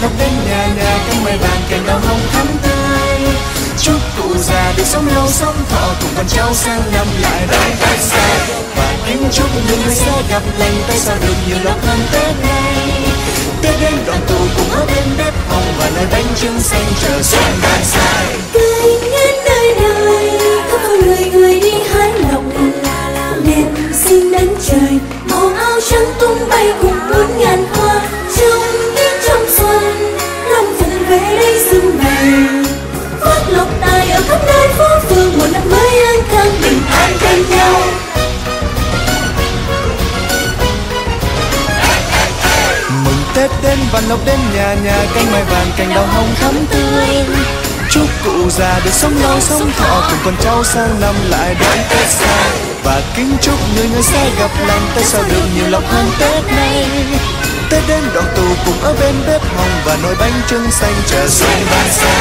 vàng lộc đến nhà nhà, cánh mây vàng kèm đào hồng thắm tươi chúc cụ già được sống lâu, sống thọ, cùng con cháu sang năm lại đây tết xa. Và kính chúc những người sẽ gặp lành tay sao được nhiều lộc hơn tết nay. Tết đến đoàn tụ cùng ở bên bếp hồng và nồi bánh trưng xanh chờ xuân đại sai cây ngát nơi đời khắp người người đi hái lộc đèn xin đến trời, màu áo trắng tung bay cùng bốn ngàn hoa. Đến vạn lộc đến nhà nhà, cánh mai vàng cành đào hồng thắm tươi. Chúc cụ già được sống lâu, sống thọ, cùng con cháu sang năm lại đón tết xa. Và kính chúc người người sẽ gặp lành, tết sao được nhiều lộc hơn tết này tết đến đoàn tù cùng ở bên bếp hồng và nồi bánh trưng xanh chờ xuân vang xa.